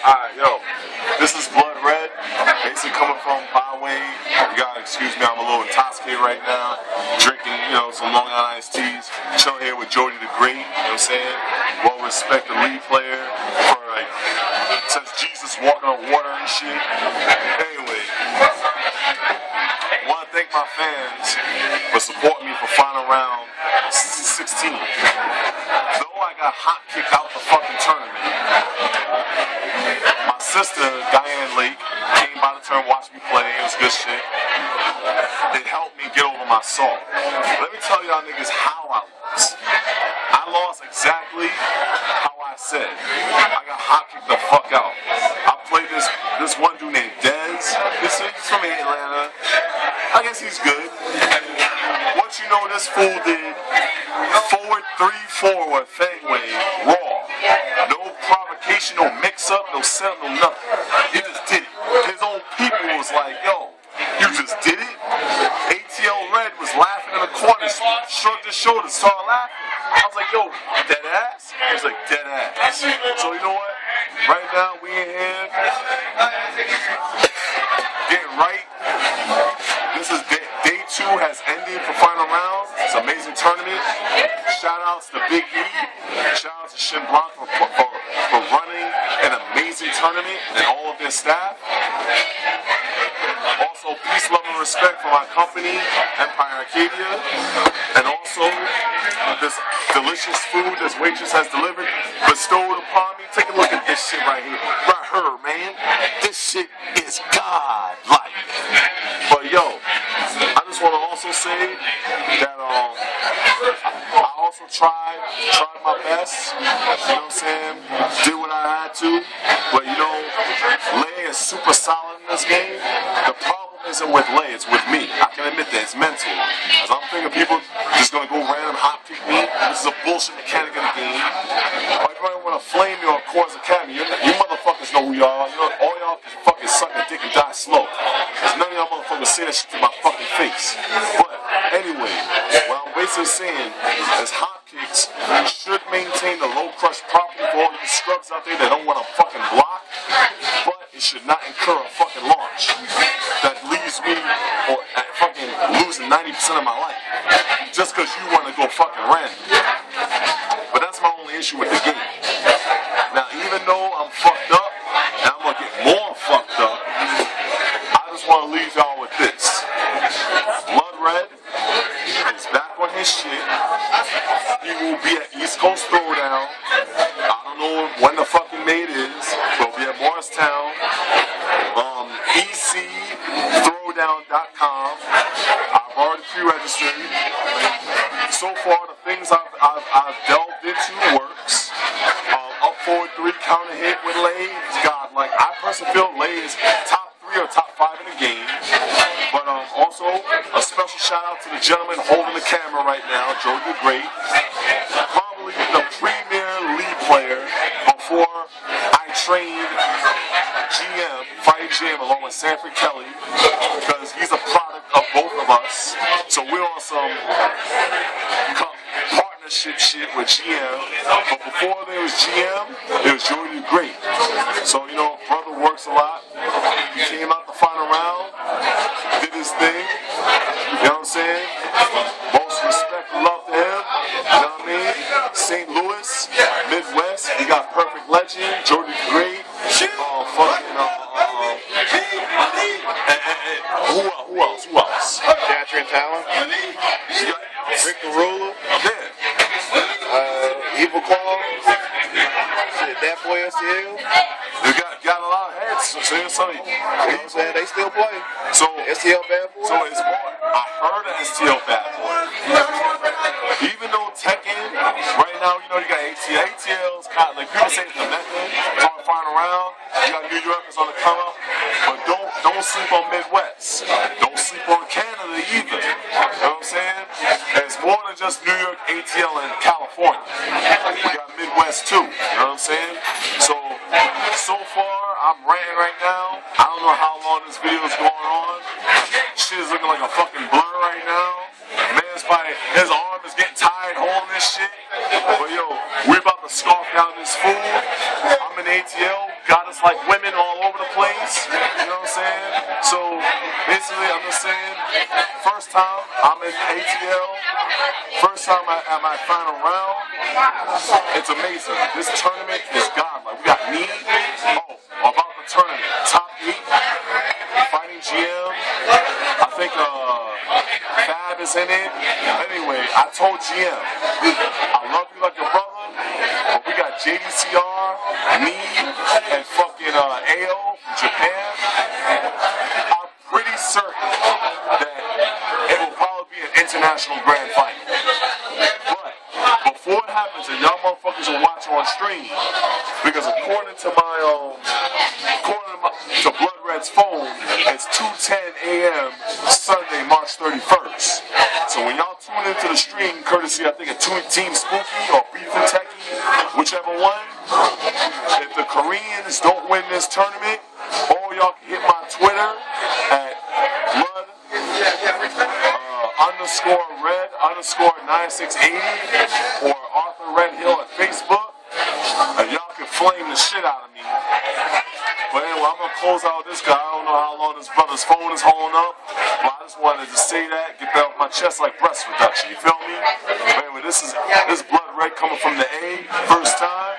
Alright, yo. This is Blood Red. Basically coming from Byway. You gotta excuse me, I'm a little intoxicated right now. Drinking, you know, some Long Island iced teas. Chilling here with Jody the Great, you know what I'm saying? Well respected lead player for like since Jesus walking on water and shit. Anyway. Wanna thank my fans for supporting me for final round 16. Though I got hop kicked out the fucking tournament, my sister, Diane Lake, came by the turn, watched me play. It was good shit. It helped me get over my soul. Let me tell y'all niggas how I lost. I lost exactly how I said. I got hop kicked the fuck out. I played this this one dude named Dez. This he's from Atlanta. I guess he's good. What you know this fool did? Forward three forward Fangway raw. No mix up, no set, no nothing. He just did it. His own people was like, yo, you just did it? ATL Red was laughing in the corner, shrugged his shoulders, started laughing. I was like, yo, dead ass? He was like, dead ass. So you know what? Right now we in here getting right. This is day, day two has ended for final rounds. It's an amazing tournament. Shout outs to Big E. Shout out to Shin Blanc for, for, for running an amazing tournament and all of their staff. Also, peace, love, and respect for my company, Empire Arcadia. And also, this delicious food this waitress has delivered, bestowed upon me. Take a look at this shit right here. Right here, man. This shit is God-like. But yo, also say that um, I also tried, tried my best. You know what I'm saying? Did what I had to. But you know, Lei is super solid in this game. The problem isn't with Lei, it's with me. I can admit that it's mental. As I'm thinking people just gonna go random hop kick me. This is a bullshit mechanic in the game. Or you want to flame me on Coors Academy, you you motherfuckers know who y'all are. You know, all y'all fucking suck a dick and die slow. Cause none of y'all motherfuckers say that shit to my fucking face. But anyway, saying is hop kicks should maintain the low crush property for all you scrubs out there that don't want to fucking block. But it should not incur a fucking launch that leaves me or fucking losing 90% of my life just because you want to go fucking random. ECThrowdown.com. I've already pre-registered. So far, the things I've, I've, I've delved into works. Um, up forward three counter hit with Lei. God, like I personally feel Lei is top three or top five in the game. But um, also a special shout out to the gentleman holding the camera right now, Joe the Great. I trained GM, Fight GM, along with Sanford Kelly, because he's a product of both of us. So we're on some partnership shit with GM. But before there was GM, there was Jordan Great. So, you know, brother works a lot. He came out the final round, did his thing. You know what I'm saying? Most respect love to him. You know what I mean? St. Louis, Midwest, we got Perfect Legend, Jordan Great, uh, fucking, uh, uh, and, and, and who, who else? Who else? Catherine Talon, Rick the Yeah. uh, Evil Claw, shit, that boy STL. You got, got a lot of heads. So, so, so, You know what I'm saying? They still play. so, STL Bad Boy. so it's more. I heard of STL Bad Boy. People say it's the final round. You got New York is on the come up. But don't don't sleep on Midwest. Don't sleep on Canada either. You know what I'm saying? It's more than just New York, ATL, and California. We got Midwest too. You know what I'm saying? So so far, I'm ranting right now. I don't know how long this video is going on. Shit is looking like a fucking blur right now. Man's probably, his arm is getting tired holding this shit. But yo, we're ATL. got us like women all over the place. You know what I'm saying? So basically, I'm just saying, first time I'm in ATL, first time I, at my final round, it's amazing. This tournament is God. Like we got me. Oh, about the tournament, top eight, fighting GM. I think uh, Fab is in it. Anyway, I told GM, I love you like a brother, JDCR, me, and fucking uh, AO from Japan. I'm pretty certain that it will probably be an international grand final. But before it happens, and y'all motherfuckers will watch on stream, because according to my um, according to, my, to Blood Red's phone, it's 2:10 a.m. Sunday, March 31st. So when y'all tune into the stream, courtesy I think of Team Spooky or Whichever one, if the Koreans don't win this tournament, all y'all can hit my Twitter at Blood uh, underscore red underscore 9680 or Arthur Red Hill at Facebook. And y'all can flame the shit out of me. But anyway, I'm gonna close out this guy. I don't know how long this brother's phone is holding up. But I just wanted to say that, get that off my chest like breast reduction. You feel me? But anyway, this is this blood red coming from the A, first time.